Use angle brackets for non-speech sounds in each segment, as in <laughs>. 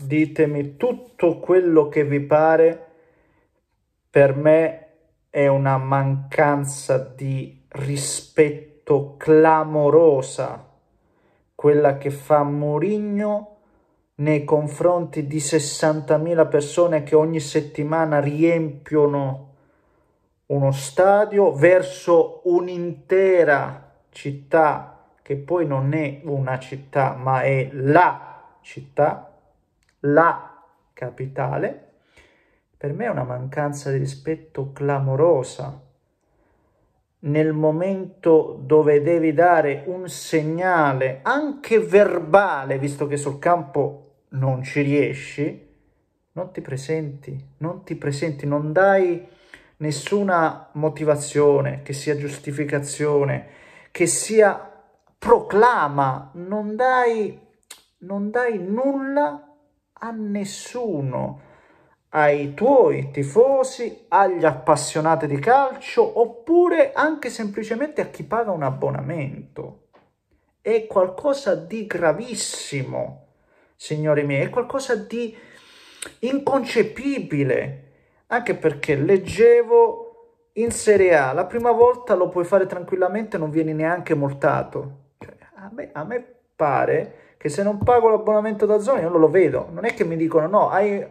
ditemi tutto quello che vi pare, per me è una mancanza di rispetto clamorosa quella che fa Mourinho nei confronti di 60.000 persone che ogni settimana riempiono uno stadio verso un'intera città che poi non è una città ma è la città, la capitale, per me è una mancanza di rispetto clamorosa. Nel momento dove devi dare un segnale anche verbale, visto che sul campo non ci riesci, non ti presenti, non ti presenti, non dai nessuna motivazione, che sia giustificazione, che sia proclama, non dai, non dai nulla a nessuno ai tuoi tifosi, agli appassionati di calcio oppure anche semplicemente a chi paga un abbonamento. È qualcosa di gravissimo, signori miei, è qualcosa di inconcepibile, anche perché leggevo in Serie A, la prima volta lo puoi fare tranquillamente, non vieni neanche multato. Cioè, a, me, a me pare che se non pago l'abbonamento da zona io non lo vedo, non è che mi dicono no, hai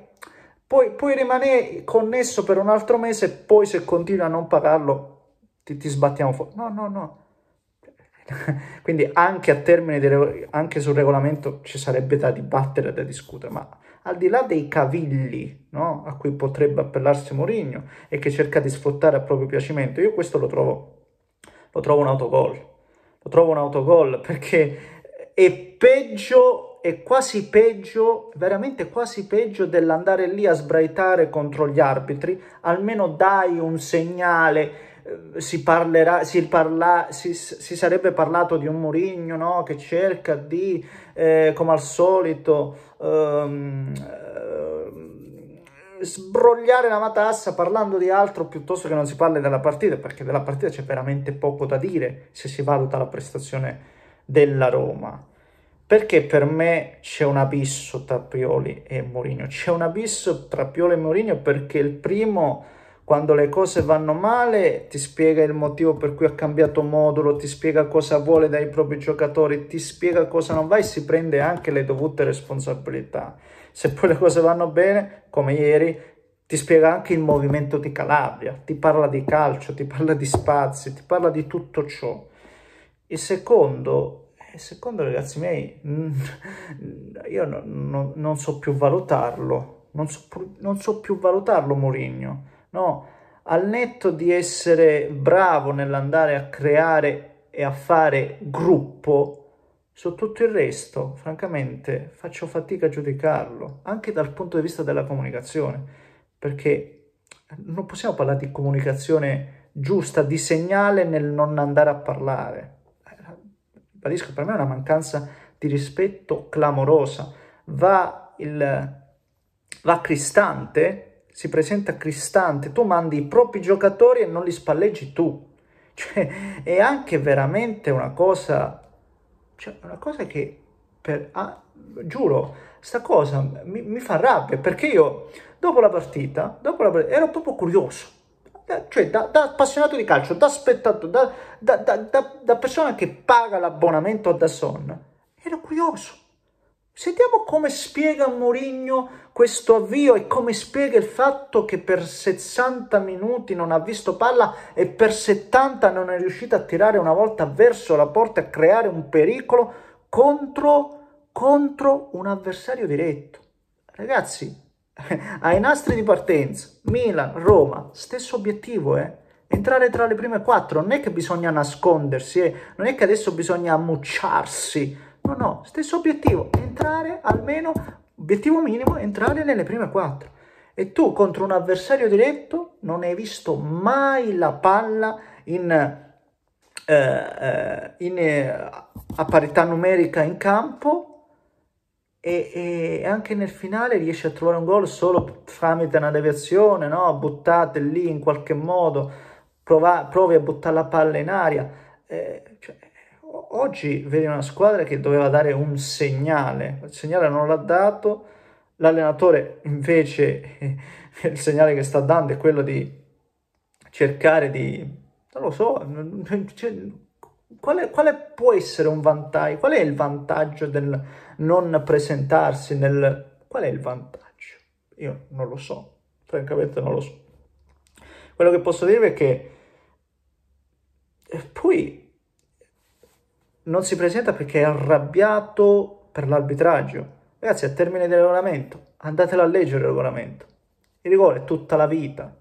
poi, poi rimane connesso per un altro mese e poi se continui a non pagarlo ti, ti sbattiamo fuori. No, no, no. <laughs> Quindi anche a termini di, anche sul regolamento ci sarebbe da dibattere, da discutere, ma al di là dei cavilli no, a cui potrebbe appellarsi Mourinho e che cerca di sfruttare a proprio piacimento, io questo lo trovo, lo trovo un autogol. Lo trovo un autogol perché è peggio è quasi peggio, veramente quasi peggio dell'andare lì a sbraitare contro gli arbitri, almeno dai un segnale, eh, si, parlerà, si, parla, si, si sarebbe parlato di un Murigno no? che cerca di, eh, come al solito, ehm, eh, sbrogliare la matassa parlando di altro piuttosto che non si parli della partita, perché della partita c'è veramente poco da dire se si valuta la prestazione della Roma perché per me c'è un abisso tra Pioli e Mourinho. C'è un abisso tra Pioli e Mourinho perché il primo, quando le cose vanno male, ti spiega il motivo per cui ha cambiato modulo, ti spiega cosa vuole dai propri giocatori, ti spiega cosa non va e si prende anche le dovute responsabilità. Se poi le cose vanno bene, come ieri, ti spiega anche il movimento di Calabria, ti parla di calcio, ti parla di spazi, ti parla di tutto ciò. Il secondo secondo ragazzi miei, io no, no, non so più valutarlo, non so, non so più valutarlo Mourinho, no, al netto di essere bravo nell'andare a creare e a fare gruppo, su tutto il resto, francamente, faccio fatica a giudicarlo, anche dal punto di vista della comunicazione, perché non possiamo parlare di comunicazione giusta, di segnale nel non andare a parlare ribadisco, per me è una mancanza di rispetto clamorosa. Va, il, va Cristante, si presenta Cristante, tu mandi i propri giocatori e non li spalleggi tu. <laughs> Cioè, è anche veramente una cosa, cioè, una cosa che, per, ah, giuro, sta cosa mi, mi, fa rabbia perché io dopo la partita, dopo la partita ero proprio curioso cioè da, da, appassionato di calcio, da spettatore, da, da, persona che paga l'abbonamento a Dazon, ero curioso. Sentiamo come spiega Mourinho questo avvio e come spiega il fatto che per 60 minuti non ha visto palla e per 70 non è riuscito a tirare una volta verso la porta a creare un pericolo contro, contro un avversario diretto. Ragazzi, <laughs> ai nastri di partenza, Milan, Roma, stesso obiettivo, eh? Entrare tra le prime quattro, non è che bisogna nascondersi, eh? non è che adesso bisogna ammucciarsi, no, no, stesso obiettivo, entrare almeno, obiettivo minimo, entrare nelle prime quattro. E tu contro un avversario diretto non hai visto mai la palla in, eh, eh in, eh, a parità numerica in campo e, e, anche nel finale riesce a trovare un gol solo tramite una deviazione, no? buttate lì in qualche modo, prova, provi a buttare la palla in aria. Eh, cioè, oggi vedi una squadra che doveva dare un segnale, il segnale non l'ha dato, L'allenatore invece <laughs> il segnale che sta dando è quello di cercare di, non lo so, quale, quale, può essere un vantaggio? Qual è il vantaggio del non presentarsi nel... Qual è il vantaggio? Io non lo so, francamente non lo so. Quello che posso dirvi è che eh, poi non si presenta perché è arrabbiato per l'arbitraggio. Ragazzi, a termine del regolamento, andatelo a leggere il regolamento. Il rigore è tutta la vita.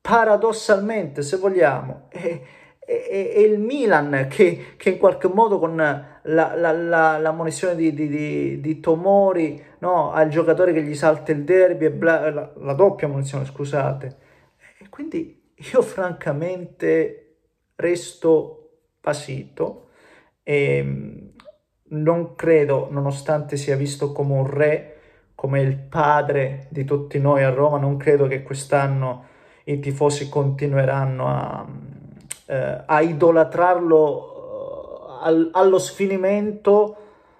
Paradossalmente, se vogliamo, è, è, il Milan che, che, in qualche modo con la, la, la, la di, di, di, Tomori no, al giocatore che gli salta il derby, e bla, la, la doppia munizione, scusate. E quindi io francamente resto basito e non credo, nonostante sia visto come un re, come il padre di tutti noi a Roma, non credo che quest'anno i tifosi continueranno a, eh, a idolatrarlo eh, allo sfinimento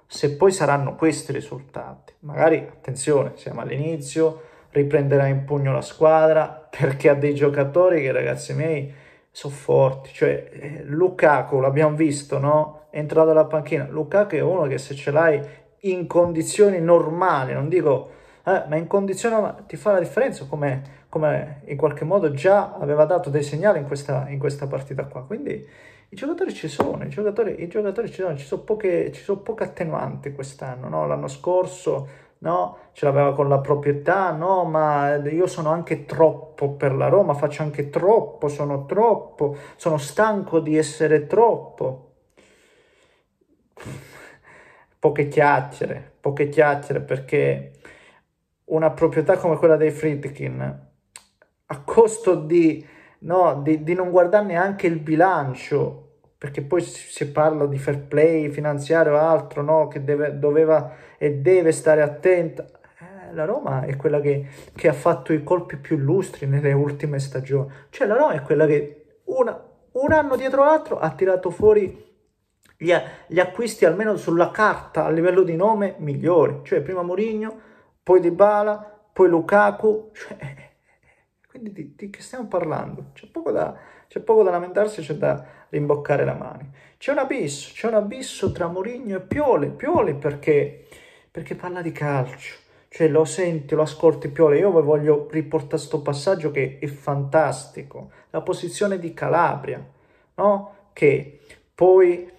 se poi saranno questi i risultati. Magari, attenzione, siamo all'inizio, riprenderà in pugno la squadra perché ha dei giocatori che, ragazzi miei, sono forti. Cioè, eh, Lukaku, l'abbiamo visto, no? È entrato alla panchina. Lukaku è uno che se ce l'hai in condizioni normali, non dico, eh, ma in condizioni ti fa la differenza come come in qualche modo già aveva dato dei segnali in questa, in questa partita qua. Quindi i giocatori ci sono, i giocatori, i giocatori ci sono, ci sono poche, ci sono poche attenuanti quest'anno, no? L'anno scorso no? ce l'aveva con la proprietà, no? Ma io sono anche troppo per la Roma, faccio anche troppo, sono troppo, sono stanco di essere troppo. Poche chiacchiere, poche chiacchiere perché una proprietà come quella dei Friedkin a costo di, no, di, di non guardare neanche il bilancio, perché poi si parla di fair play finanziario o altro, no? che deve, doveva e deve stare attenta. Eh, la Roma è quella che, che, ha fatto i colpi più lustri nelle ultime stagioni. Cioè la Roma è quella che una, un anno dietro l'altro ha tirato fuori gli, gli, acquisti almeno sulla carta a livello di nome migliori. Cioè prima Mourinho, poi Dybala, poi Lukaku. Cioè, <laughs> quindi di, di che stiamo parlando? C'è poco, da, c'è poco da lamentarsi, c'è da rimboccare le mani. C'è un abisso, c'è un abisso tra Mourinho e Piole. Piole perché? Perché parla di calcio. Cioè lo senti, lo ascolti Piole. Io voglio riportare questo passaggio che è fantastico. La posizione di Calabria, no? Che poi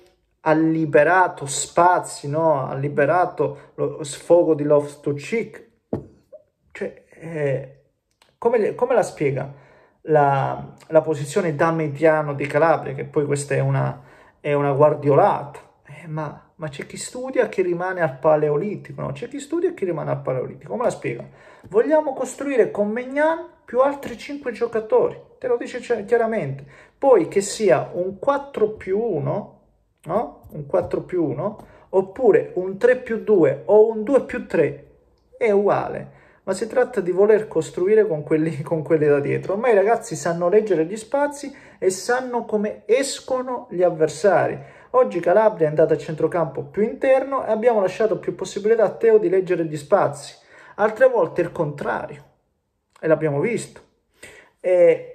ha liberato spazi, no? Ha liberato lo sfogo di Love to Cheek. Cioè... Eh, come, come la spiega la, la, posizione da mediano di Calabria, che poi questa è una, è una guardiolata? Eh, ma, ma, c'è chi studia chi rimane al paleolitico, no? C'è chi studia chi rimane al paleolitico. Come la spiega? Vogliamo costruire con Megnan più altri 5 giocatori, te lo dice chiaramente. Poi che sia un 4 più 1, no? Un 4 più 1, oppure un 3 più 2 o un 2 più 3, è uguale ma si tratta di voler costruire con quelli, <laughs> con quelli da dietro. Ormai i ragazzi sanno leggere gli spazi e sanno come escono gli avversari. Oggi Calabria è andata a centrocampo più interno e abbiamo lasciato più possibilità a Teo di leggere gli spazi. Altre volte il contrario, e l'abbiamo visto. E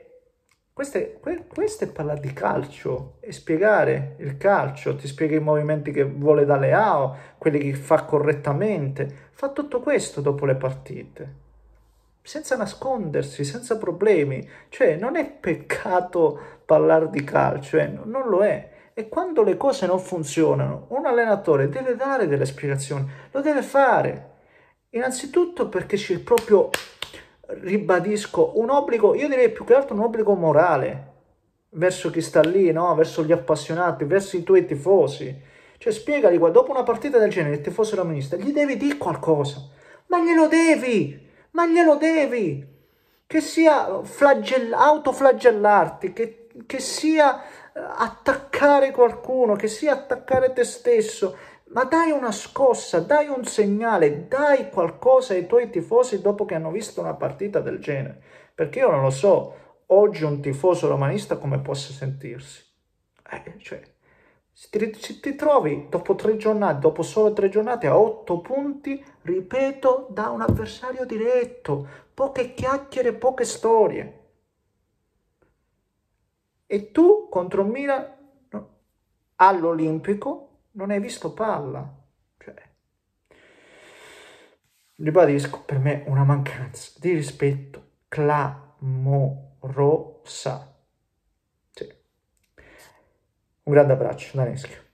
questo è, questo è parlare di calcio e spiegare il calcio, ti spiega i movimenti che vuole da Leao, quelli che fa correttamente, fa tutto questo dopo le partite, senza nascondersi, senza problemi, cioè non è peccato parlare di calcio, eh? non lo è. E quando le cose non funzionano, un allenatore deve dare delle spiegazioni, lo deve fare. Innanzitutto perché c'è proprio ribadisco, un obbligo, io direi più che altro un obbligo morale verso chi sta lì, no? verso gli appassionati, verso i tuoi tifosi. Cioè spiegagli, guarda, dopo una partita del genere, il tifoso romanista, gli devi dire qualcosa, ma glielo devi, ma glielo devi, che sia flagell- autoflagellarti, che, che sia eh, attaccare qualcuno, che sia attaccare te stesso, ma dai una scossa, dai un segnale, dai qualcosa ai tuoi tifosi dopo che hanno visto una partita del genere. Perché io non lo so, oggi un tifoso romanista come possa sentirsi. Eh, cioè, Se ti, ti, trovi dopo tre giornate, dopo solo tre giornate a otto punti, ripeto, da un avversario diretto, poche chiacchiere, poche storie. E tu contro Milan all'Olimpico non hai visto palla. Cioè, ribadisco, per me una mancanza di rispetto clamorosa. Sì. Un grande abbraccio da Neschio.